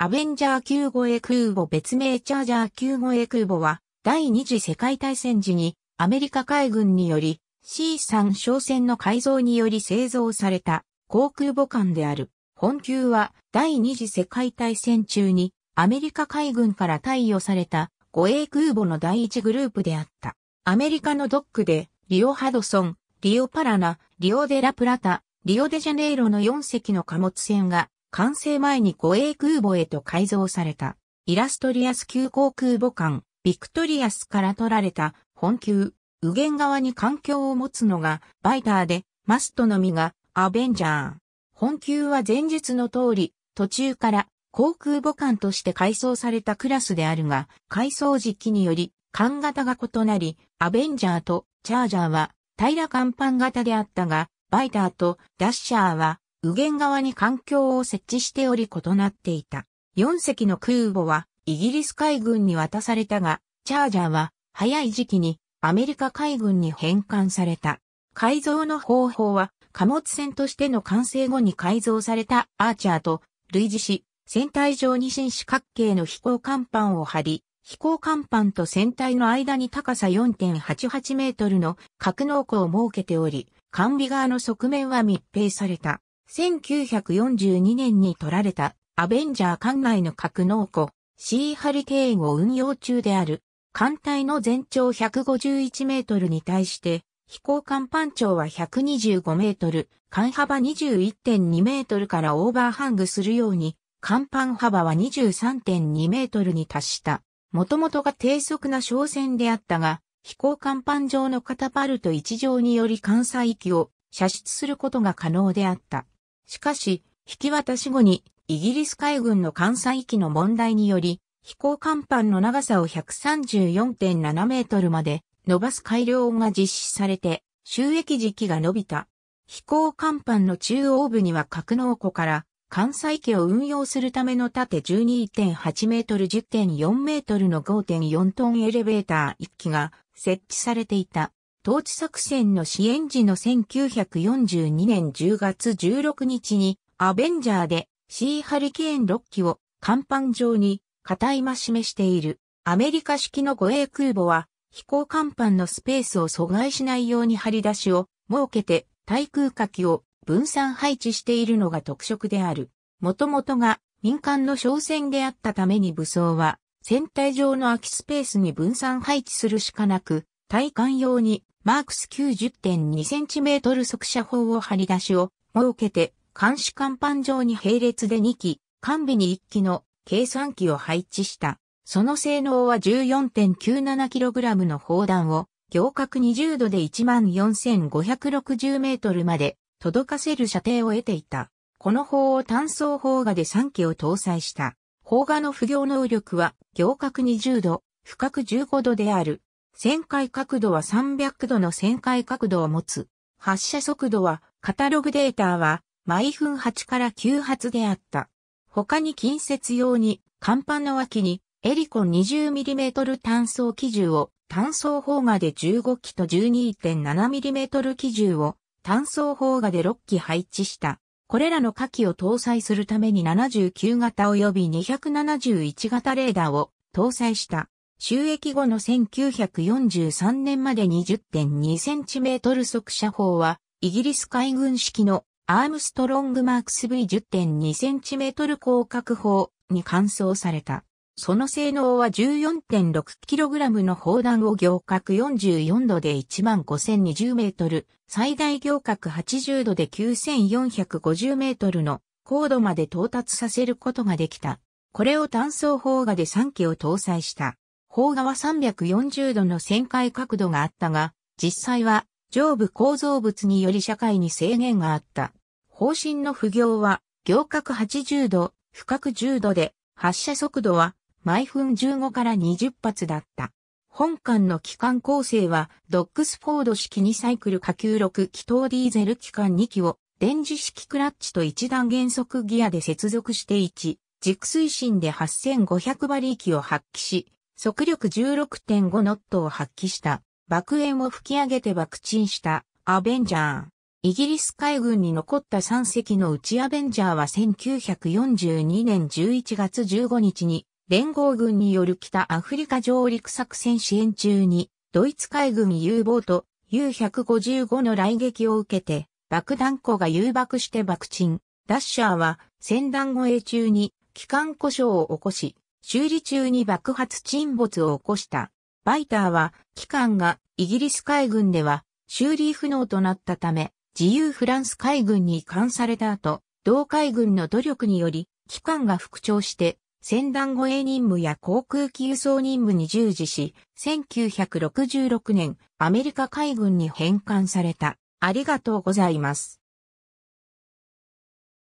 アベンジャー級護衛空母別名チャージャー級護衛空母は第二次世界大戦時にアメリカ海軍により C3 商船の改造により製造された航空母艦である。本級は第二次世界大戦中にアメリカ海軍から貸与された護衛空母の第一グループであった。アメリカのドックでリオ・ハドソン、リオ・パラナ、リオ・デ・ラ・プラタ、リオデジャネイロの4隻の貨物船が完成前に護衛空母へと改造された。イラストリアス級航空母艦、ビクトリアスから取られた本級、右舷側に艦橋を持つのがバイターで、マストのみがアベンジャー。本級は前述の通り、途中から航空母艦として改装されたクラスであるが、改装時期により、艦型が異なり、アベンジャーとチャージャーは平甲板型であったが、バイターとダッシャーは右舷側に艦橋を設置しており異なっていた。4隻の空母はイギリス海軍に渡されたが、チャージャーは早い時期にアメリカ海軍に返還された。改造の方法は貨物船としての完成後に改造されたアーチャーと類似し、船体上に新四角形の飛行甲板を張り、飛行甲板と船体の間に高さ4.88メートルの格納庫を設けており、艦尾側の側面は密閉された。1942年に取られたアベンジャー艦内の格納庫、シーハリケーンを運用中である。艦体の全長151メートルに対して、飛行艦板長は125メートル、艦幅21.2メートルからオーバーハングするように、艦板幅は23.2メートルに達した。もともとが低速な商船であったが、飛行艦板上のカタパルト一条により艦載機を射出することが可能であった。しかし、引き渡し後にイギリス海軍の艦載機の問題により、飛行甲板の長さを134.7メートルまで伸ばす改良が実施されて、収益時期が伸びた。飛行甲板の中央部には格納庫から艦載機を運用するための縦12.8メートル10.4メートルの5.4トンエレベーター1機が設置されていた。統治作戦の支援時の1942年10月16日にアベンジャーでシーハリケーン6機を甲板上に硬いま示している。アメリカ式の護衛空母は飛行甲板のスペースを阻害しないように張り出しを設けて対空火器を分散配置しているのが特色である。もともとが民間の商船であったために武装は船体上の空きスペースに分散配置するしかなく、対艦用にマークス90.2センチメートル速射砲を張り出しを設けて、監視甲板上に並列で2機、完備に1機の計算機を配置した。その性能は 14.97kg の砲弾を行角20度で14,560メートルまで届かせる射程を得ていた。この砲を単装砲画で3機を搭載した。砲画の不行能力は行角20度、深く15度である。旋回角度は300度の旋回角度を持つ。発射速度は、カタログデータは、毎分8から9発であった。他に近接用に、甲板の脇に、エリコン 20mm 単装機銃を、単装砲画で15機と 12.7mm 機銃を、単装砲画で6機配置した。これらの火器を搭載するために79型及び271型レーダーを搭載した。収益後の1943年まで 20.2cm 速射砲は、イギリス海軍式のアームストロングマークス V10.2cm 広角砲に換装された。その性能は 14.6kg の砲弾を行角44度で15,020メートル、最大行角80度で9,450メートルの高度まで到達させることができた。これを単装砲画で3機を搭載した。砲側340度の旋回角度があったが、実際は上部構造物により社会に制限があった。方針の不行は、行角80度、深く10度で、発射速度は、毎分15から20発だった。本艦の機関構成は、ドックスフォード式2サイクル下級6気筒ディーゼル機関2機を、電磁式クラッチと一段減速ギアで接続して1、軸推進で8500馬力を発揮し、速力16.5ノットを発揮した。爆炎を吹き上げて爆沈したアベンジャー。イギリス海軍に残った3隻のうちアベンジャーは1942年11月15日に連合軍による北アフリカ上陸作戦支援中にドイツ海軍 U ボート U155 の来撃を受けて爆弾庫が誘爆して爆沈。ダッシャーは船団護衛中に機関故障を起こし、修理中に爆発沈没を起こした。バイターは機関がイギリス海軍では修理不能となったため自由フランス海軍に移管された後、同海軍の努力により、機関が復調して、船団護衛任務や航空機輸送任務に従事し、1966年、アメリカ海軍に返還された。ありがとうございます。